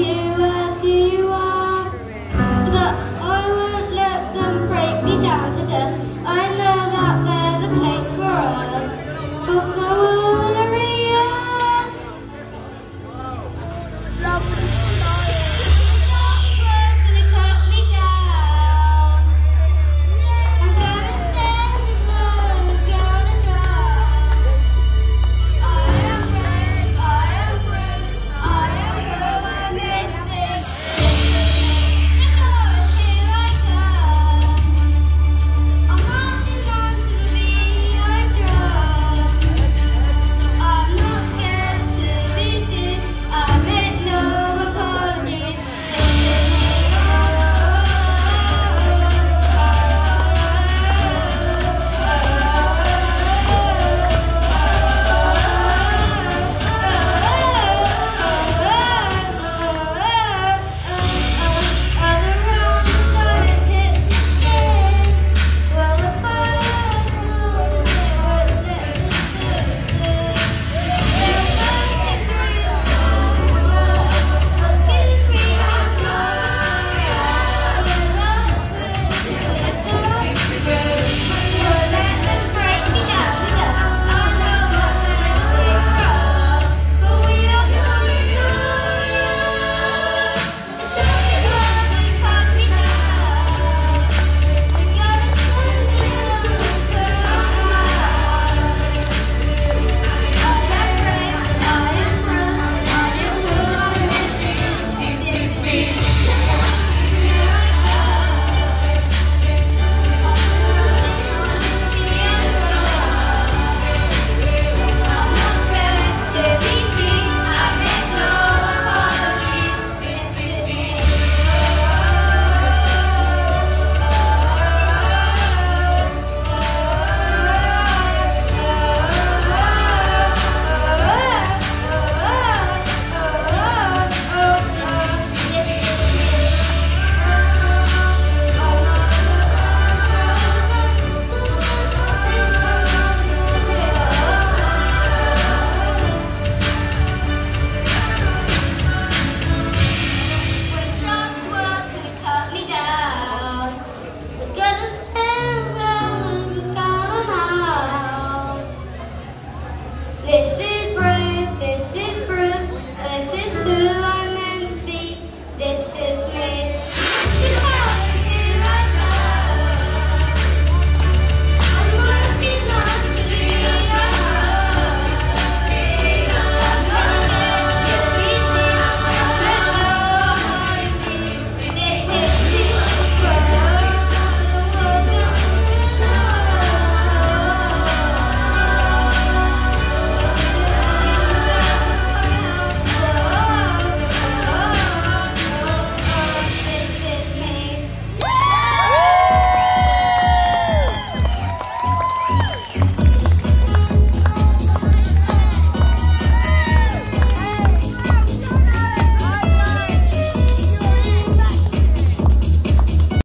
you.